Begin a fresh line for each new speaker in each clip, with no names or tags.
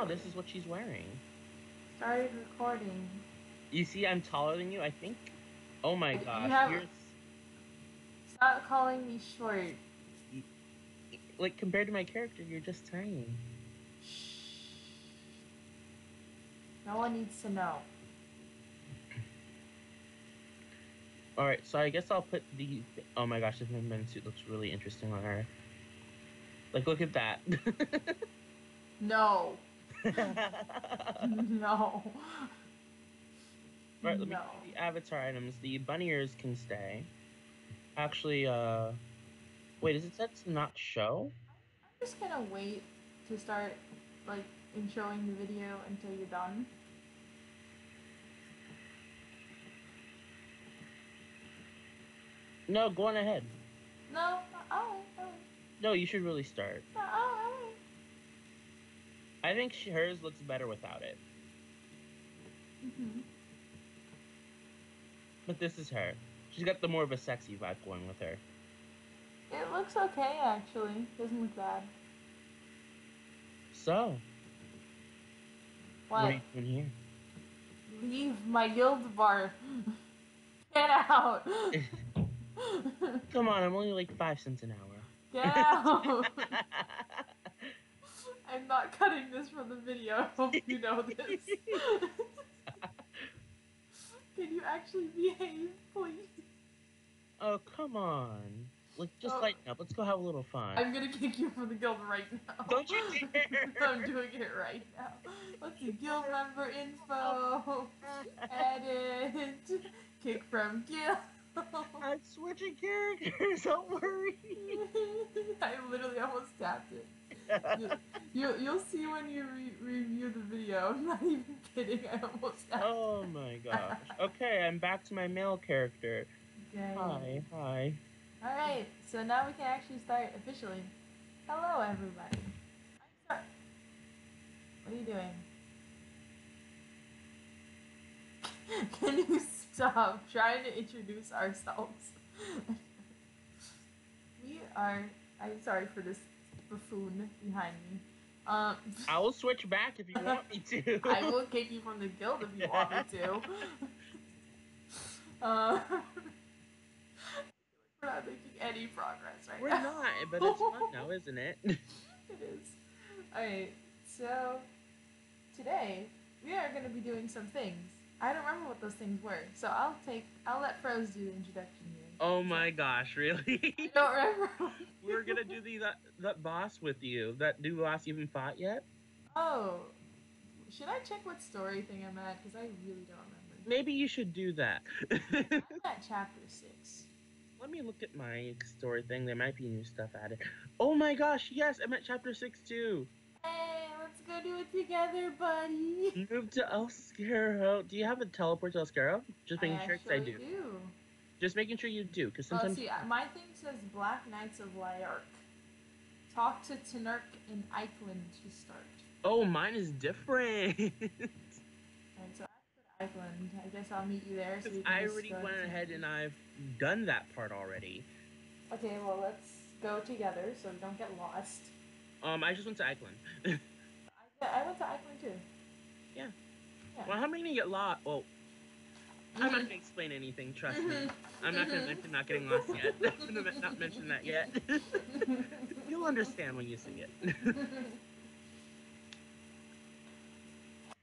Oh, this is what she's wearing.
Started recording.
You see, I'm taller than you, I think. Oh my gosh,
have-
you're
Stop calling me short.
like compared to my character, you're just tiny.
Shh. No one needs to know.
All right, so I guess I'll put the. Oh my gosh, this men's suit looks really interesting on her. Like, look at that.
No.
right,
no.
let me
no.
the avatar items. The bunny ears can stay. Actually, uh, wait, is it set to not show?
I'm just gonna wait to start like in showing the video until you're done.
No, go on ahead.
No, oh, oh,
No, you should really start.
oh,
I think she, hers looks better without it.
mm-hmm.
But this is her. She's got the more of a sexy vibe going with her.
It looks okay actually. Doesn't look bad.
So, what,
What?
are you doing here?
Leave my guild bar. Get out.
Come on, I'm only like five cents an hour.
Get out. I'm not cutting this from the video. I hope you know this. Can you actually behave, please?
oh, come on. Like, just
Oh.
lighten up. Let's go have a little fun.
I'm gonna kick you from the guild right now.
Don't you dare.
I'm doing it right now. Let's see, guild member info, edit, kick from guild.
I'm switching characters. Don't worry.
I literally almost tapped it. You, you, you'll see when you re- review the video. I'm not even kidding. I almost
oh my gosh. Okay, I'm back to my male character.
Okay.
Hi, hi.
Alright, so now we can actually start officially. Hello, everybody. I'm sorry. What are you doing? Can you stop trying to introduce ourselves? we are. I'm sorry for this buffoon behind me. Um,
I will switch back if you want me to.
I will kick you from the guild if you want me to. Uh, we're not making any progress right now.
We're not, but it's fun now, isn't it?
It is. Alright, so today we are going to be doing some things. I don't remember what those things were, so I'll take, I'll let Froze do the introduction here.
Oh my gosh, really?
I don't remember.
We're gonna do the that, that boss with you. That new boss you haven't fought yet?
Oh, should I check what story thing I'm at? Because I really don't remember.
Maybe you should do that.
I'm at chapter six.
Let me look at my story thing. There might be new stuff added. Oh my gosh, yes, I'm at chapter six too.
Hey, let's go do it together, buddy.
Move to Elscaro. Do you have a teleport to Elscaro? Just making
I
sure 'cause I do.
do.
Just making sure you do, because sometimes.
Oh,
sometimes.
see, uh, my thing says Black Knights of Lyark. Talk to Tenurk in Eichland to start.
Oh, mine is different.
And so I put Eichland. I guess I'll meet you there. So we can
I already went
to-
ahead and I've done that part already.
Okay, well let's go together so we don't get lost.
Um, I just went to Eichland.
I, I went to Eichland too.
Yeah.
Yeah.
Well, how am I gonna get lost? Well, I'm not gonna explain anything. Trust me. Mm-hmm. I'm not gonna mm-hmm. mention not getting lost yet. I'm gonna not mention that yet. You'll understand when you see it.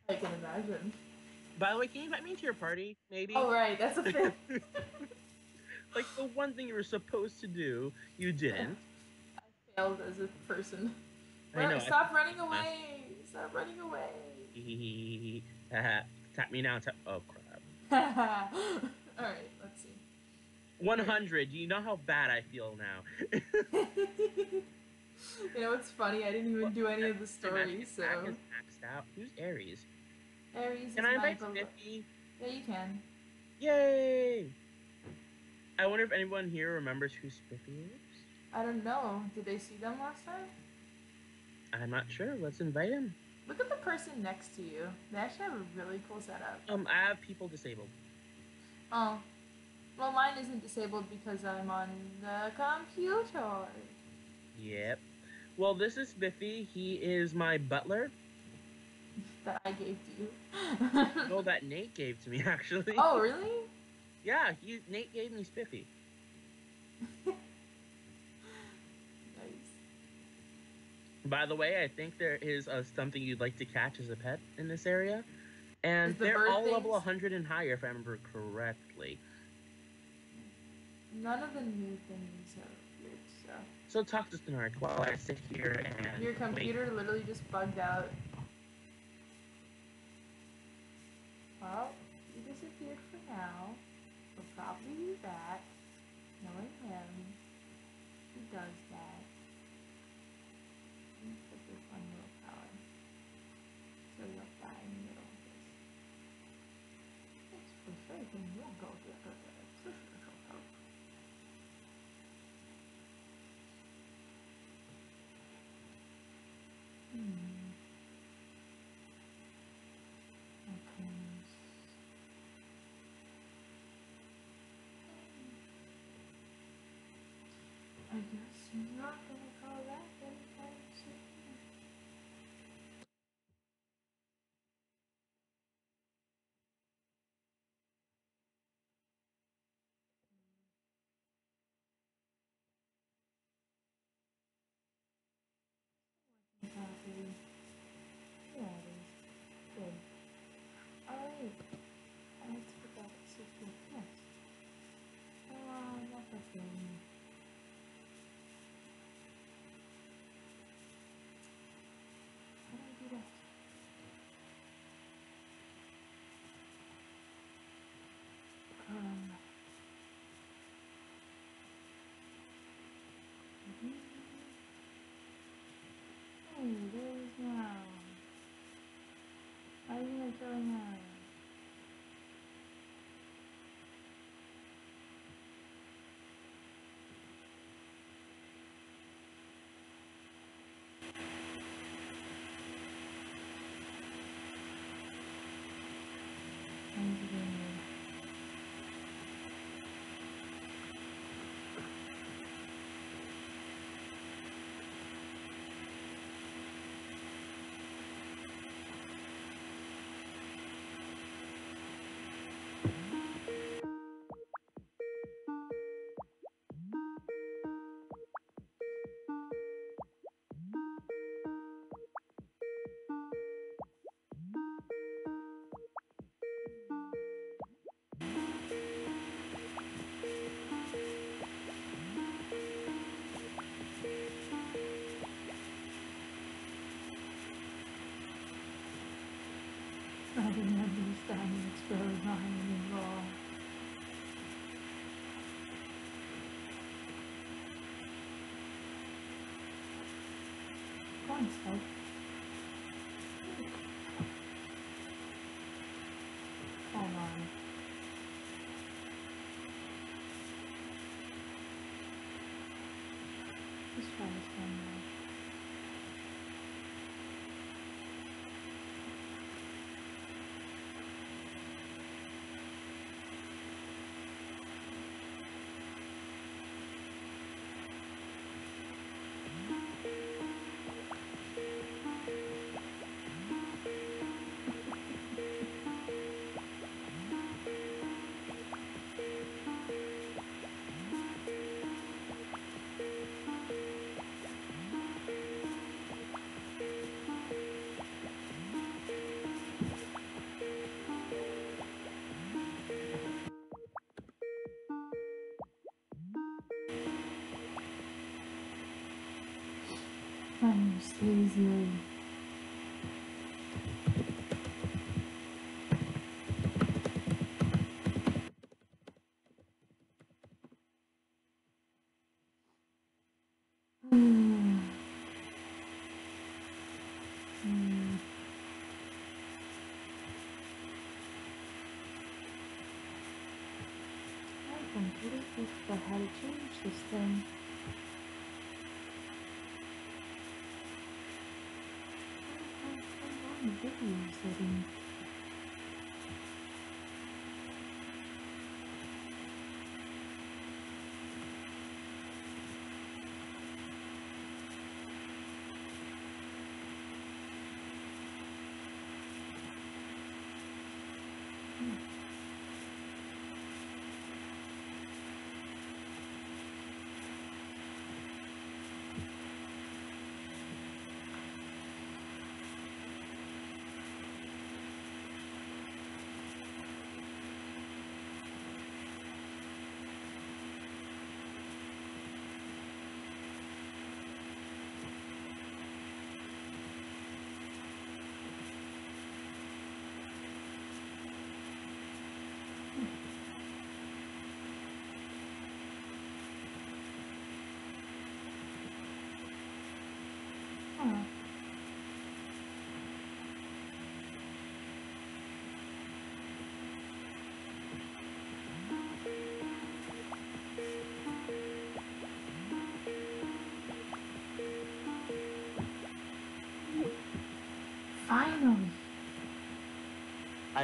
I can imagine.
By the way, can you invite me into your party? Maybe.
Oh right, that's a thing.
like the one thing you were supposed to do, you didn't.
I failed as a person.
I know.
Run- Stop running away! Stop running away!
I- Tap me now. Tap. Oh crap.
Alright, let's see.
100. You know how bad I feel now.
you know it's funny? I didn't even do any of the stories, so
maxed out. Who's Aries?
Aries
Can
is
I invite
belo-
50?
Yeah, you can.
Yay! I wonder if anyone here remembers who Spiffy is.
I don't know. Did they see them last time?
I'm not sure. Let's invite him.
Look at the person next to you. They actually have a really cool setup.
Um, I have people disabled.
Oh. Well, mine isn't disabled because I'm on the computer.
Yep. Well, this is Spiffy. He is my butler.
that I gave to you.
No, that Nate gave to me actually.
oh, really?
Yeah, he, Nate gave me Spiffy.
Nice.
By the way, I think there is uh, something you'd like to catch as a pet in this area. And
the
they're
bird
all level 100 and higher, if I remember correctly.
None of the new things are weird, so.
So talk to Snark while I sit here and
Your
wait.
computer literally just bugged out. Well, he disappeared for now. He'll probably be back. It's frustrating. You won't go get the social didn't understand going on anymore. Go on, Spike. I'm sleazy. Hmm.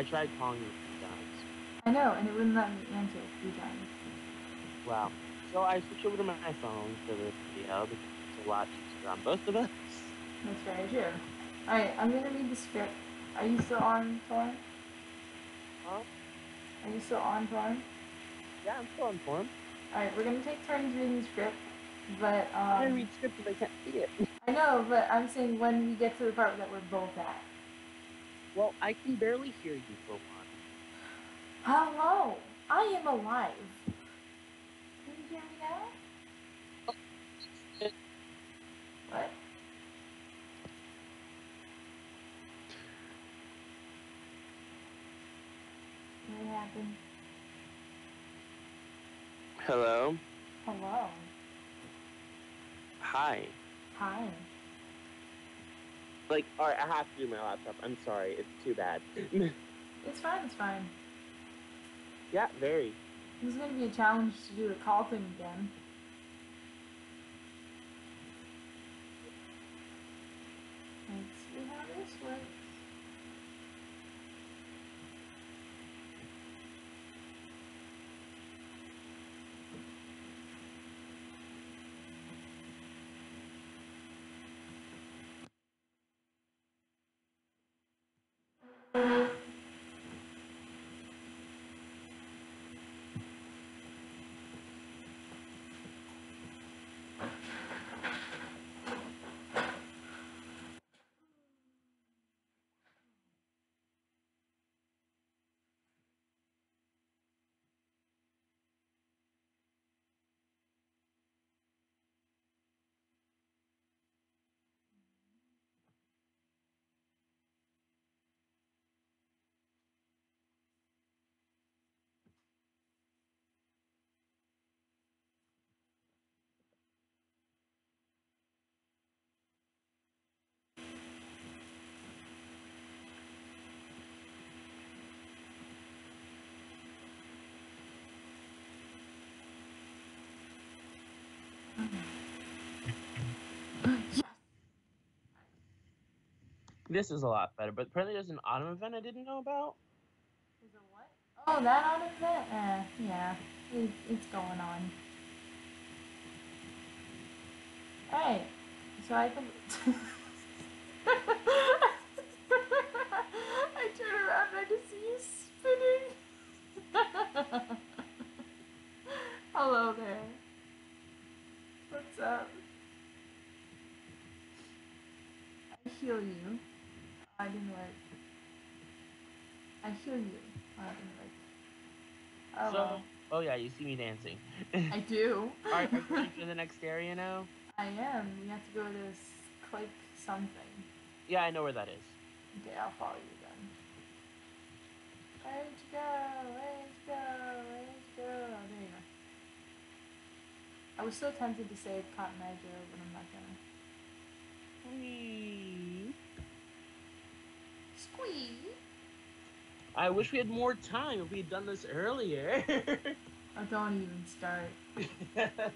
I
tried calling you a few times.
I know, and it wouldn't let me answer three times.
Wow. So I switched over to my phone for this video because it's a lot easier on both of us.
That's very true. Alright, I'm gonna read the script. Are you still on, Toram?
Huh?
Are you still on, Toram?
Yeah, I'm still on informed.
Alright, we're gonna take turns reading the script, but,
I
um...
can read script if I can't see it.
I know, but I'm saying when we get to the part that we're both at.
Well, I can barely hear you for one.
Hello! I am alive! Can you hear me now? What? What happened?
Hello?
Hello.
Hi.
Hi.
Like, alright, I have to do my laptop. I'm sorry, it's too bad.
It's fine, it's fine.
yeah, very.
This is gonna be a challenge to do the call thing again. Yes!
This is a lot better, but apparently there's an autumn event I didn't know about.
Is it what? Oh, that autumn event? Eh, yeah. It, it's going on. Hey, so I can. I turn around and I just see you spinning. Hello there. What's up? I heal you. I didn't work. I heal you. Oh, didn't work. Oh,
so,
well.
oh yeah, you see me dancing.
I do.
Are, are you ready for the next area now?
I am. We have to go to this click something.
Yeah, I know where that is.
Okay, I'll follow you then. Where'd you go? Where'd you go? Where'd you go? There you go. I was so tempted to say Cotton Eye Joe, but I'm not gonna.
Whee!
Squee!
I wish we had more time if we had done this earlier.
I don't even start.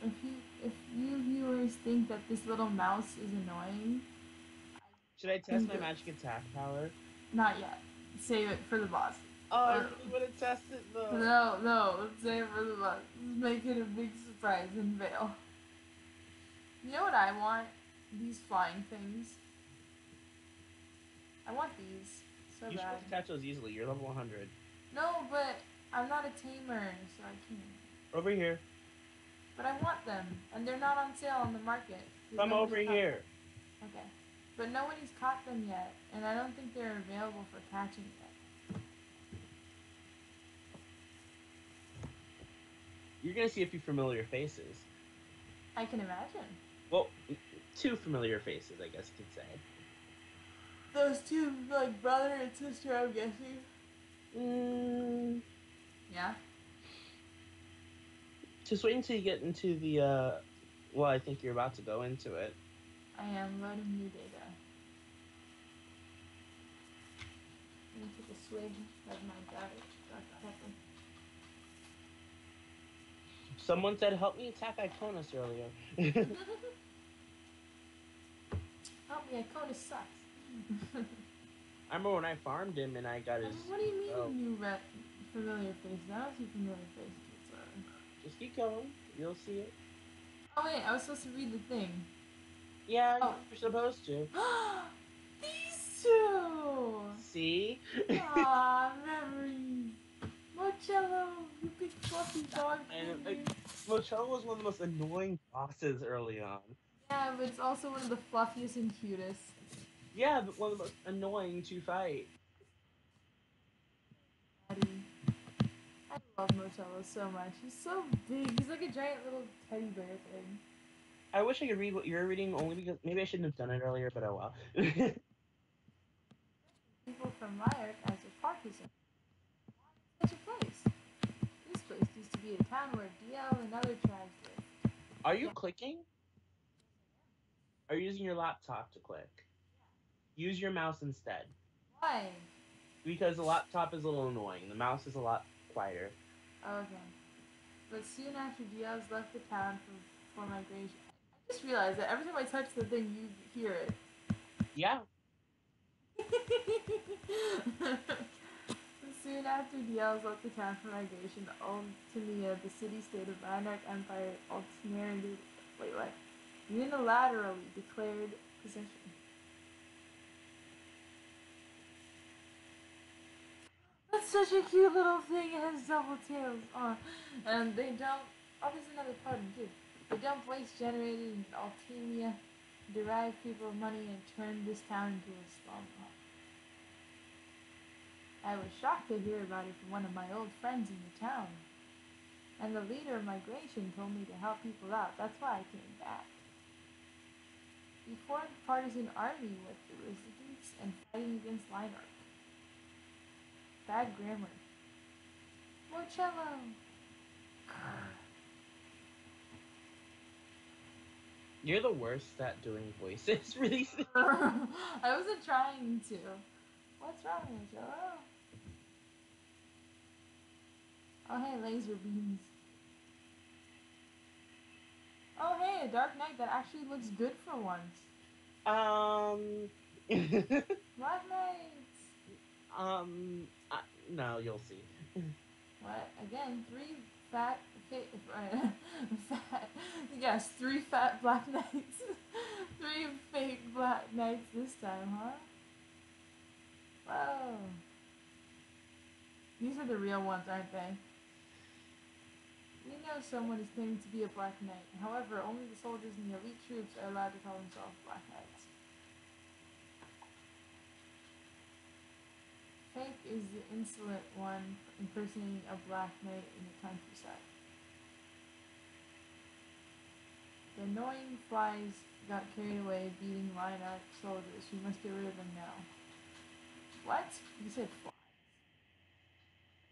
If you, if you viewers think that this little mouse is annoying,
Should I test my magic attack power?
not yet. Save it for the boss.
Oh, I
Uh,
really want to test it though.
No, no, save it for the boss. Let's make it a big surprise and veil. You know what I want? These flying things. I want these so
You should
bad.
to catch those easily. You're level 100.
No, but I'm not a tamer, so I can't.
Over here.
But I want them, and they're not on sale on the market.
Come over here.
them. Okay. But nobody's caught them yet, and I don't think they're available for catching yet.
You're gonna see a few familiar faces.
I can imagine.
Well, two familiar faces, I guess you could say.
Those two, like brother and sister, I'm guessing.
Mm,
Yeah.
just wait until you get into the. uh Well, I think you're about to go into it.
I am loading new data. Let me take a swig of my Dr. Dr. Pepper.
Someone said, "Help me attack Iconus" earlier.
Help me, Icona sucks.
I remember when I farmed him and I got his.
what do you mean
oh.
new familiar faces? I don't see familiar faces. Sorry.
Just keep going. You'll see it.
Oh wait, I was supposed to read the thing.
Yeah,
Oh.
you're supposed to.
These two!
See?
Aw, ah, memories. Marcello, you big fluffy dog.
And,
baby.
Marcello was one of the most annoying bosses early on.
Yeah, but it's also one of the fluffiest and cutest.
Yeah, but one of the most annoying to fight.
I love Marcello so much. He's so big. He's like a giant little teddy bear thing.
I wish I could read what you're reading only because maybe I shouldn't have done it earlier, but oh well.
People from Lyric as a park is. Such a place. This place used to be a town where DL and other tribes lived.
Are you
Yeah.
clicking? Are you using your laptop to click? Use your mouse instead.
Why?
Because the laptop is a little annoying. The mouse is a lot quieter.
Okay. But soon after Diaz left the town for, for migration, I just realized that every time I touch the thing, you hear it.
Yeah.
soon after Diaz left the town for migration, Altamia, the city-state of Monarch Empire, ultimately, wait, what? Unilaterally declared possession. Such a cute little thing. It has double tails. Oh, and they dump. Oh, there's another pardon too. They dump waste generated in Altimia, derive people money, and turn this town into a slum. I was shocked to hear about it from one of my old friends in the town. And the leader of migration told me to help people out. That's why I came back. He formed partisan army with the resistance and fighting against Linarch. Bad grammar. Marcello!
You're the worst at doing voices, really.
I wasn't trying to. What's wrong, Marcello? Oh, hey, laser beams. Oh, hey, a Dark Knight that actually looks good for once.
um.
Black Knights!
um. No, you'll see.
What? Again, three fat, fa- fat, yes, three fat Black Knights. three fake Black Knights this time, huh? Whoa. These are the real ones, aren't they? We know someone is claiming to be a Black Knight. However, only the soldiers and the elite troops are allowed to call themselves Black Knights. Fake is the insolent one impersonating a Black Knight in the countryside. The annoying flies got carried away beating Lion-Arc soldiers. We must get rid of them now. What? You said flies.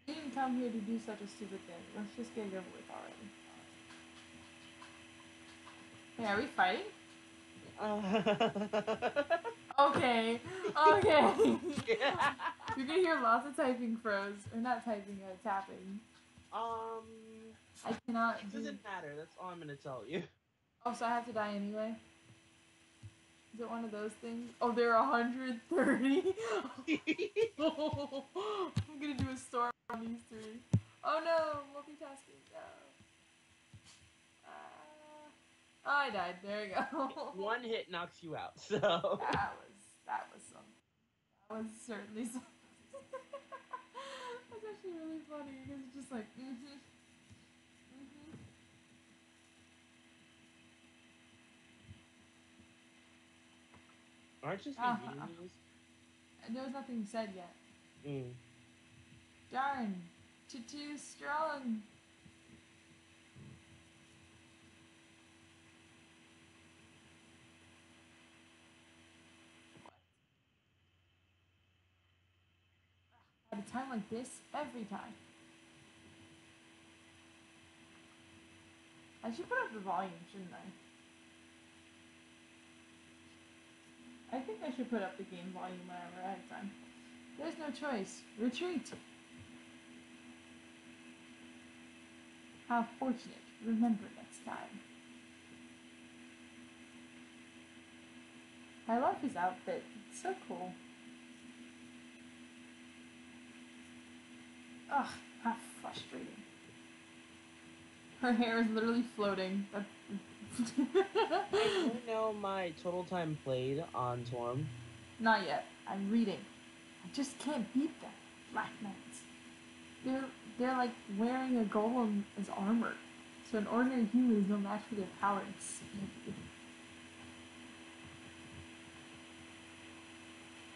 You didn't come here to do such a stupid thing. Let's just get it over with already. Hey, are we fighting? Okay. Okay. You're gonna hear lots of typing froze. Or not typing, uh, tapping.
um.
I cannot
It doesn't matter. That's all I'm gonna tell you.
Oh, so I have to die anyway? Is it one of those things? Oh, there are 130? I'm gonna do a storm on these three. Oh no, multitasking, no. Ah. oh, I died. There we go.
One hit knocks you out. So.
That was that was some. That was certainly some. That's actually really funny because it's just like mm-hmm. Mm-hmm.
Aren't you
Uh-huh.
reading these?
There was nothing said yet.
Mm.
Darn. Too too strong. At a time like this, every time. I should put up the volume, shouldn't I? I think I should put up the game volume whenever I have time. There's no choice. Retreat! How fortunate. Remember next time. I love his outfit. It's so cool. Ugh, how frustrating. Her hair is literally floating. That-
I know my total time played on Toram.
Not yet. I'm reading. I just can't beat them. Black Knights. They're they're like wearing a golem as armor. So an ordinary human is no match for their power and speed.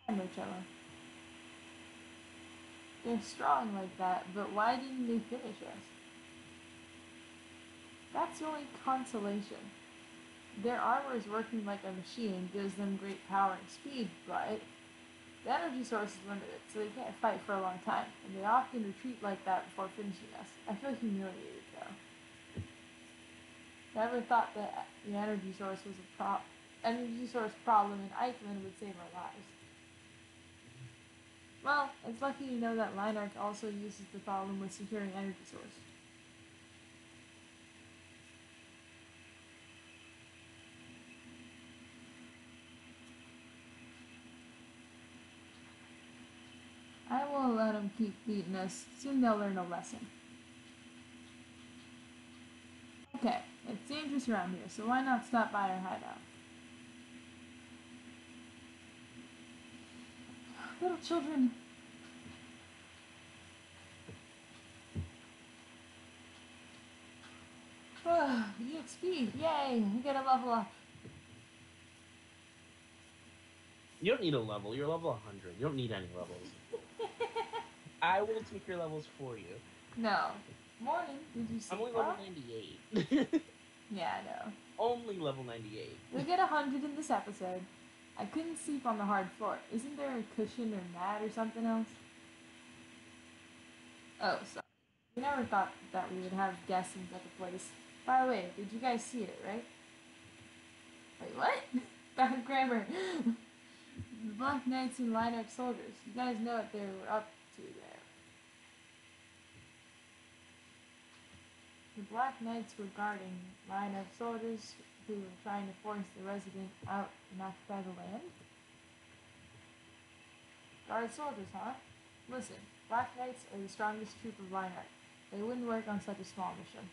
I know, Cello. They're strong like that, but why didn't they finish us? That's the only consolation. Their armor is working like a machine, gives them great power and speed, but the energy source is limited, so they can't fight for a long time, and they often retreat like that before finishing us. I feel humiliated, though. Never thought that the energy source was a pro- energy source problem in Eichmann would save our lives. Well, it's lucky you know that Linarch also uses the problem with securing energy source. I will let them keep beating us. Soon they'll learn a lesson. Okay, it's dangerous around here, so why not stop by our hideout? Little children. Ah, EXP, yay, we get a level up.
You don't need a level. You're level 100. You don't need any levels. I will take your levels for you.
no. Morning, did you see
I'm only level 98.
Yeah, I know.
only level 98.
We'll get a hundred in this episode. I couldn't sleep on the hard floor. Isn't there a cushion or mat or something else? Oh, sorry. We never thought that we would have guests in such a place. By the way, did you guys see it, right? Wait, what? Bad grammar. the Black Knights and Linarch soldiers. You guys know what they were up to there. The Black Knights were guarding Linarch soldiers who were trying to force the resident out and occupy the land? Guard soldiers, huh? Listen, Black Knights are the strongest troop of Reinhardt. They wouldn't work on such a small mission.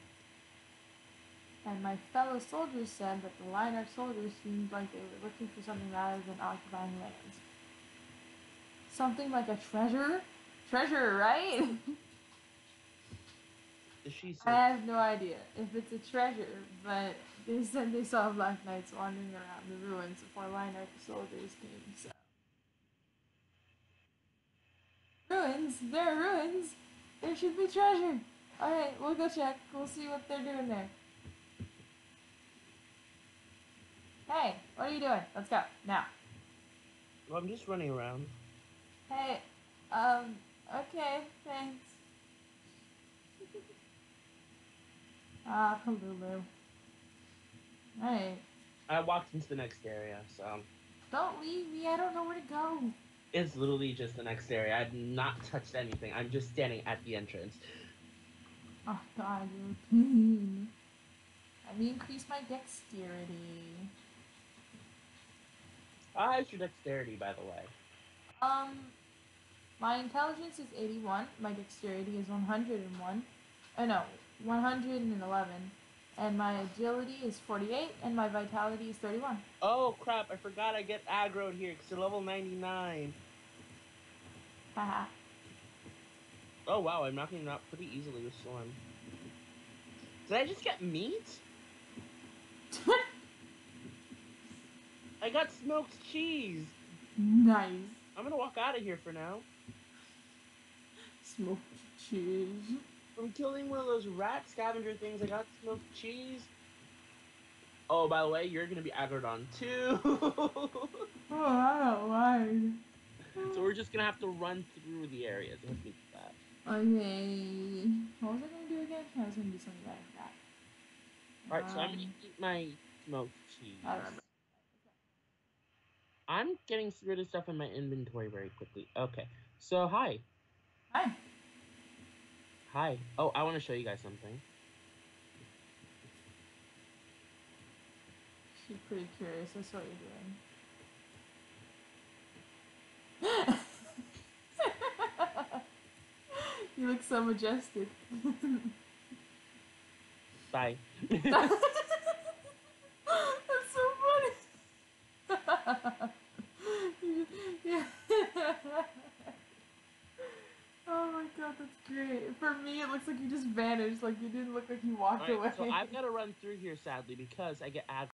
And my fellow soldiers said that the Reinhardt soldiers seemed like they were looking for something rather than occupying lands. Something like a treasure? Treasure, right?
She
I have no idea if it's a treasure, but they said they saw Black Knights wandering around the ruins before Linarch soldiers came, so. Ruins? There are ruins! There should be treasure! Alright, we'll go check. We'll see what they're doing there. Hey, what are you doing? Let's go, now.
well, I'm just running around.
Hey, um, okay, thanks. ah, Palulu. Alright.
I walked into the next area, so
Don't leave me, I don't know where to go.
it's literally just the next area. I've not touched anything. I'm just standing at the entrance.
Oh god, you're a. Let me increase my dexterity.
Ah, how's your dexterity, by the way?
Um, my intelligence is 81, my dexterity is 101. Oh no, 111. And my agility is 48, and my vitality is 31.
Oh crap! I forgot I get aggroed here because they're level 99.
Haha.
Oh wow, I'm knocking them out pretty easily with Storm. Did I just get meat? I got smoked cheese.
nice.
I'm gonna walk out of here for now.
Smoked cheese.
From killing one of those rat scavenger things, I got smoked cheese. Oh, by the way, you're gonna be aggroed on too.
Oh, I don't mind.
so we're just gonna have to run through the areas. Let's do that.
Okay. What was I gonna do again? I was gonna do something like that.
Alright, so I'm gonna
Um,
eat my smoked cheese.
Was...
I'm getting rid of stuff in my inventory very quickly. Okay, so hi.
Hi.
Hi. Oh, I want to show you guys something.
She's pretty curious. That's what you're doing. You look so majestic.
Bye.
that's, so funny. yeah oh my god, that's great. For me, it looks like you just vanished. Like you didn't look like you walked
Alright,
away.
so I've got to run through here sadly because I get aggro